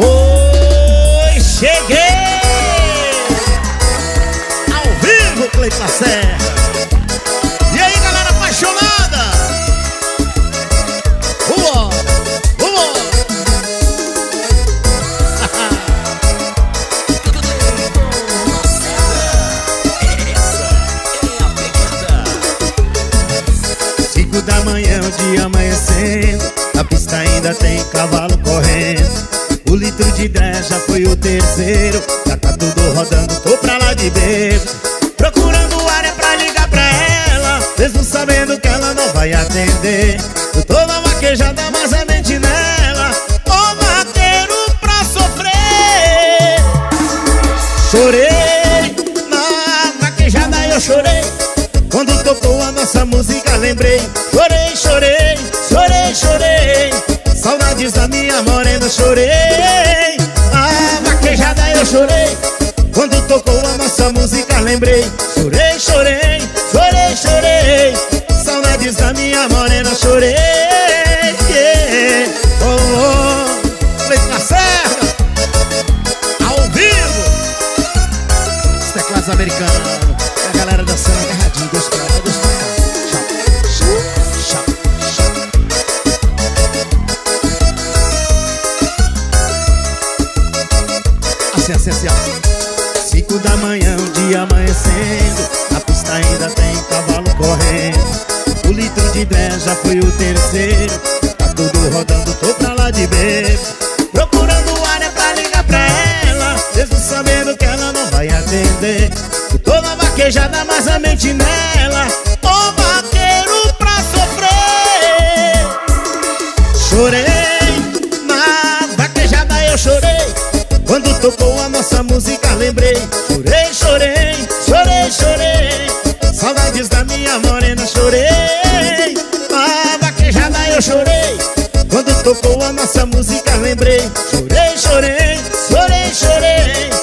Oi, cheguei! Ao vivo, Serra. Vai atender Tô toda vaquejada, mas a mente nela. Ô vaqueiro pra sofrer. Chorei, na vaquejada eu chorei. Quando tocou a nossa música lembrei. Chorei, chorei, chorei, chorei. Saudades da minha morena chorei. A vaquejada eu chorei. Quando tocou a nossa música lembrei. Chorei, chorei, teclados americanos A galera dançando agarradinho dois pra cá Chá, Assim, assim, assim, ó. Cinco da manhã, o dia amanhecendo. Na pista ainda tem cavalo correndo. O litro de 10 já foi o terceiro vaquejada, mas a mente nela. Ô vaqueiro pra sofrer. Chorei, na vaquejada eu chorei. Quando tocou a nossa música lembrei. Chorei, chorei, chorei, chorei. Saudades da minha morena chorei. Na vaquejada eu chorei. Quando tocou a nossa música lembrei. Chorei, chorei, chorei, chorei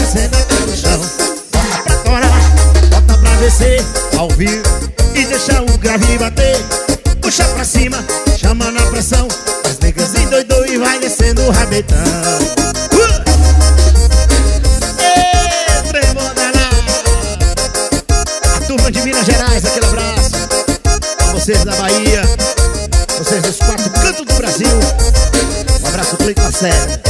descendo até chão descer ao vivo e deixar o grave bater. Puxa pra cima, chama na pressão. As negras endoidou e vai descendo o rabetão. Uh! A turma de Minas Gerais, aquele abraço. A vocês da Bahia, vocês dos quatro cantos do Brasil. Um abraço, Cleiton Lacerda.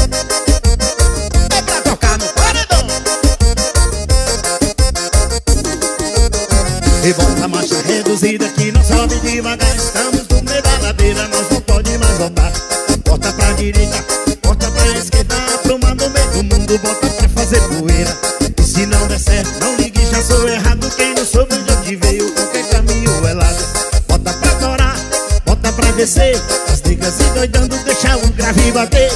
Descer. As ligas endoidando, deixa o grave bater.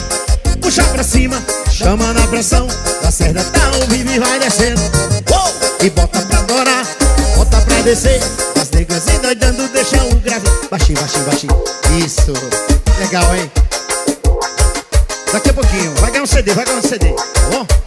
Puxa pra cima, chama na pressão. Da cerda tá ao vivo vai descendo. E bota pra adorar descer. As negras endoidando, deixa um grave. Baixinho, baixinho, baixinho. Isso, legal, hein? Daqui a pouquinho, vai ganhar um CD, vai ganhar um CD Tá bom?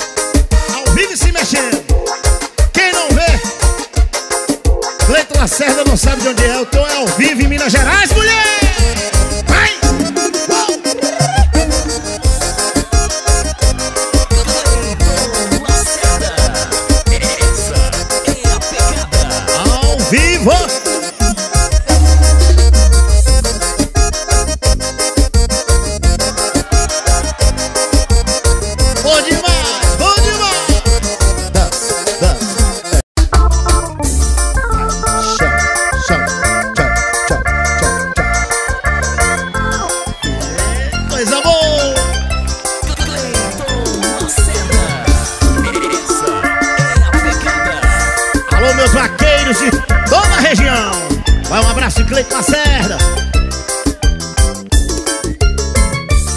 Mestre Cleito serra,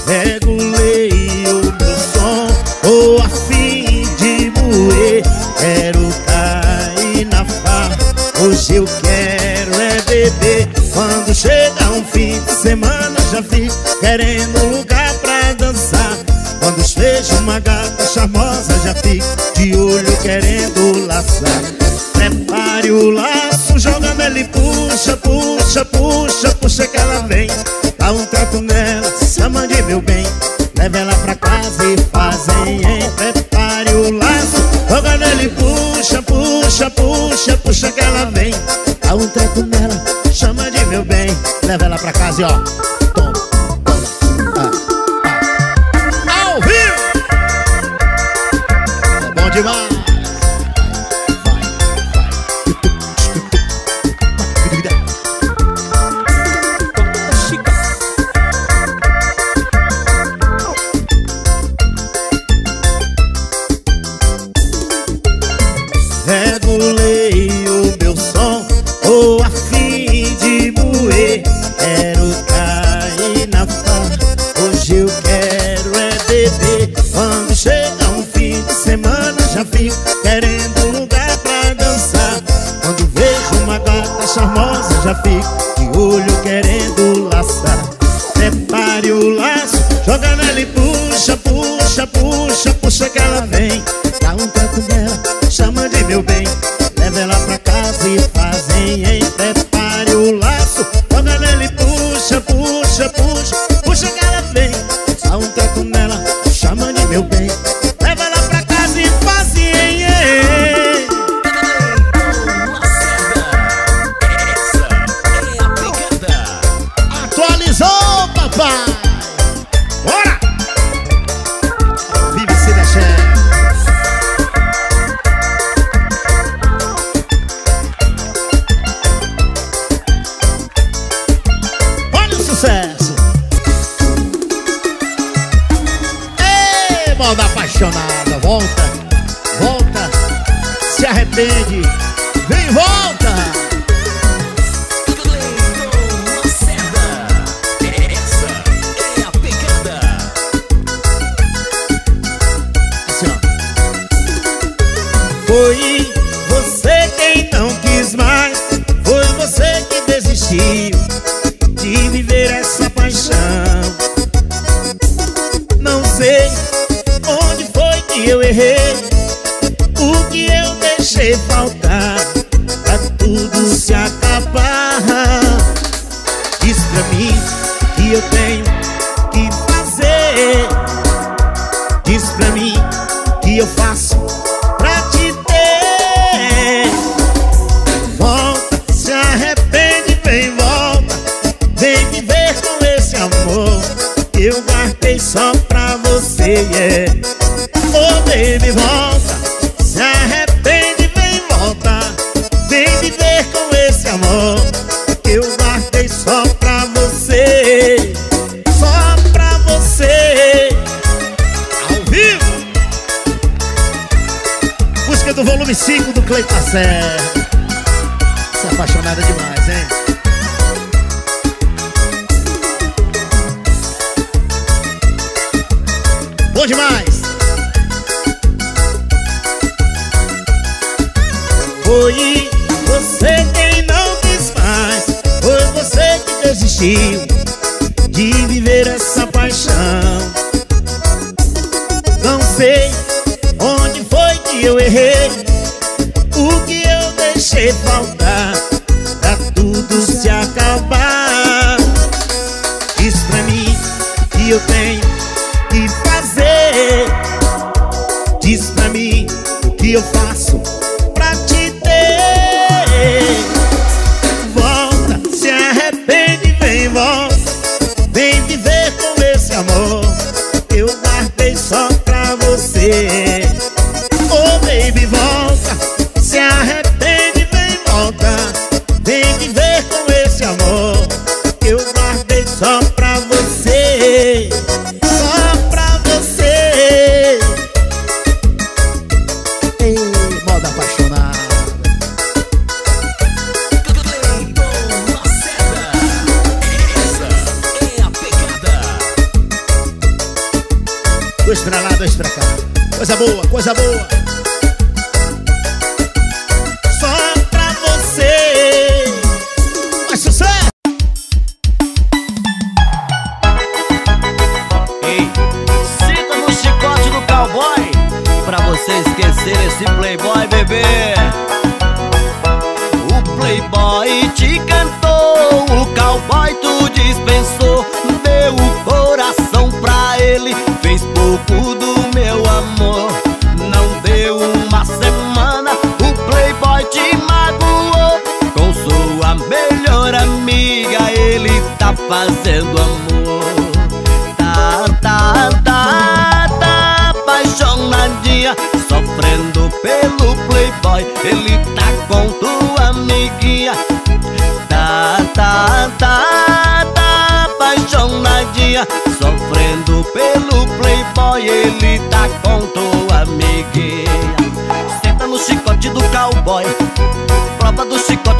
Regulei o meu som Vou a fim de moer. Quero cair na farra Hoje eu quero é beber. Quando chega um fim de semana Já fico querendo um lugar pra dançar. Quando vejo uma gata charmosa Já fico de olho querendo laçar. Prepare o laço ele puxa, puxa, puxa, puxa que ela vem. Dá um trato nela, chama de meu bem. Leva ela pra casa e fazem Prepare o laço. Joga nele, puxa, puxa, puxa, puxa que ela vem. Dá um trato nela, chama de meu bem. Leva ela pra casa e ó fico de olho querendo. ti. eu errei. O que eu deixei faltar Pra tudo se acabar. Diz pra mim que eu tenho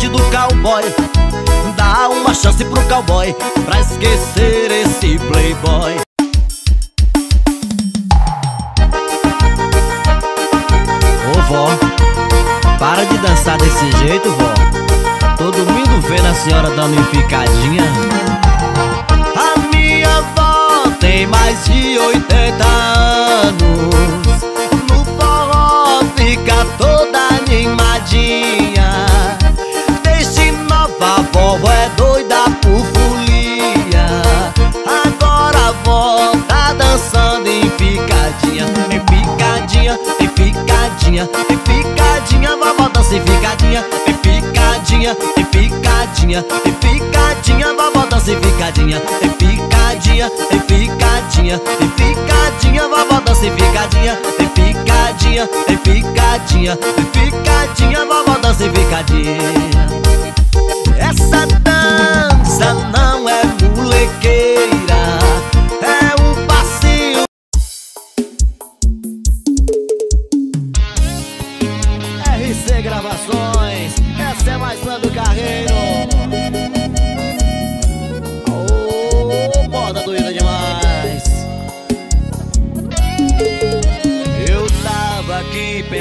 do cowboy. Dá uma chance pro cowboy Pra esquecer esse playboy. Ô vó, para de dançar desse jeito vó. Todo mundo vendo a senhora dando enficadinha A minha vó tem mais de 80 anos. No forró fica toda animadinha. doida por folia Agora volta dançando em picadinha Em picadinha, em picadinha Em picadinha, vovó dança em picadinha Em picadinha, em picadinha Em picadinha, vovó dança em picadinha Em picadinha, em picadinha Em picadinha, vovó dança em picadinha Em picadinha, em picadinha Em picadinha, vovó dança em picadinha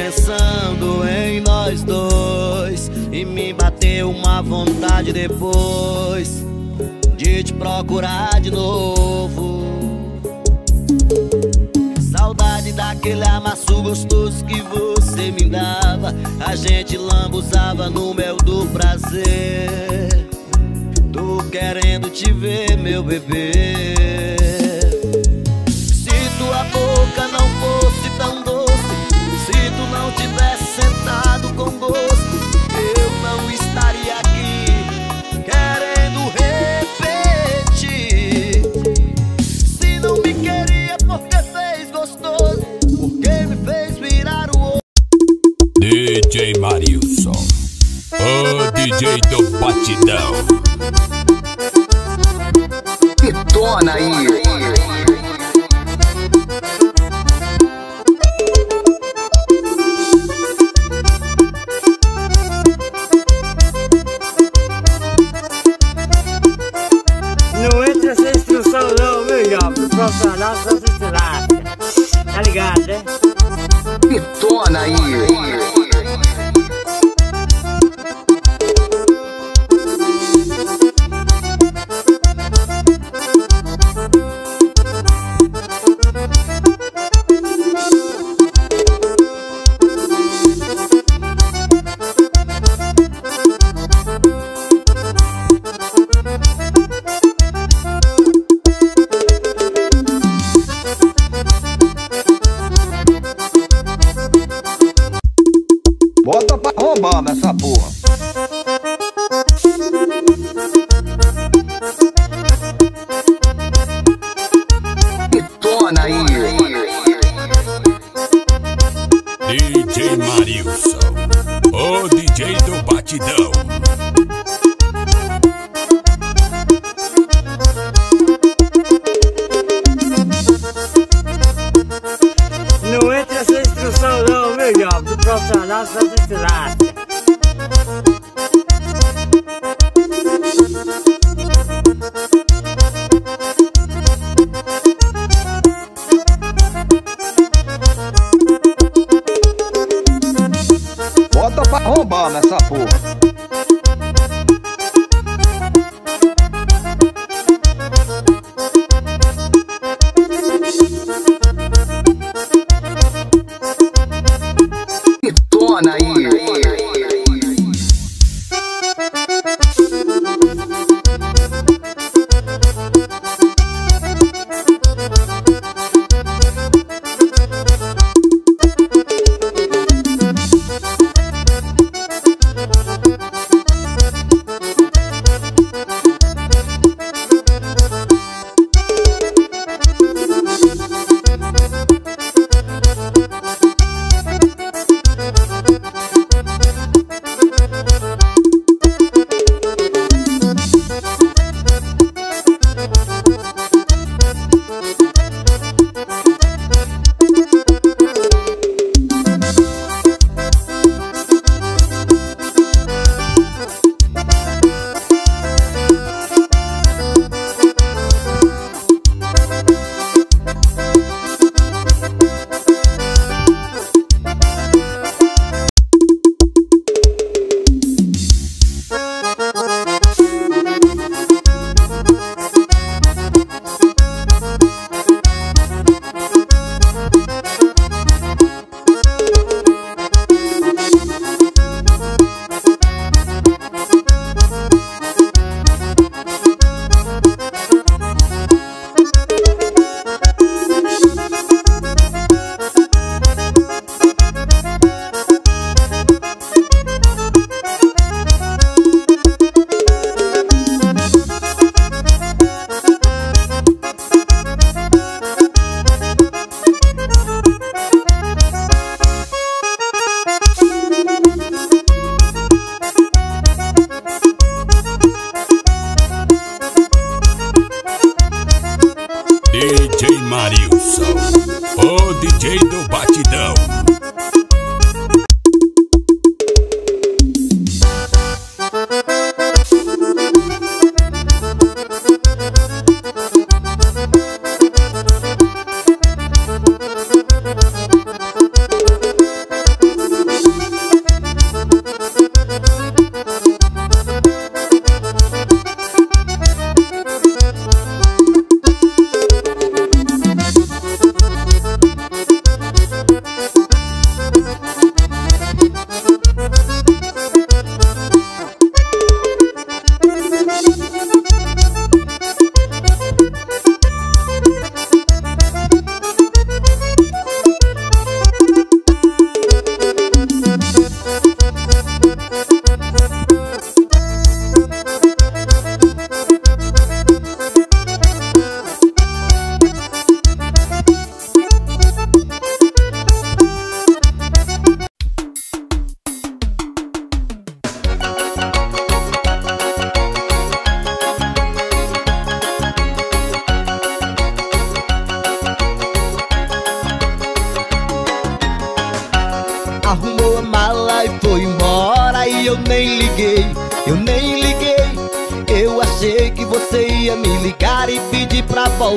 pensando em nós dois E me bateu uma vontade depois De te procurar de novo. Saudade daquele amasso gostoso que você me dava. A gente lambuzava no mel do prazer. Tô querendo te ver, meu bebê. Tua boca não com gosto Eu não estaria aqui querendo repetir. Se não me queria porque fez gostoso Porque me fez virar o outro? DJ Marilson. O DJ do Batidão. Pitona aí Marilson, o DJ do batidão. Não entre essa instrução não, meu diabo, do profissional,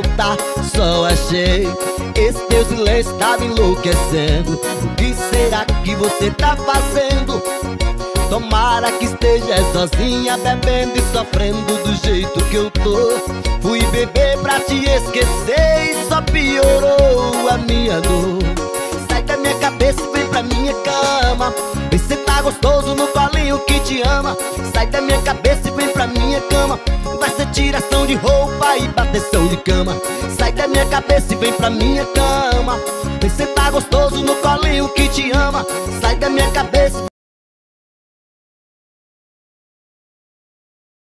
voltar Só achei, esse teu silêncio tava enlouquecendo. O que será que você tá fazendo? Tomara que esteja sozinha bebendo e sofrendo do jeito que eu tô. Fui beber pra te esquecer e só piorou a minha dor. Sai da minha cabeça e vem pra minha cama Sentar gostoso no colinho que te ama. Sai da minha cabeça e vem pra minha cama. Vai ser tiração de roupa e bateção de cama. Sai da minha cabeça e vem pra minha cama. Vem sentar gostoso no colinho que te ama. Sai da minha cabeça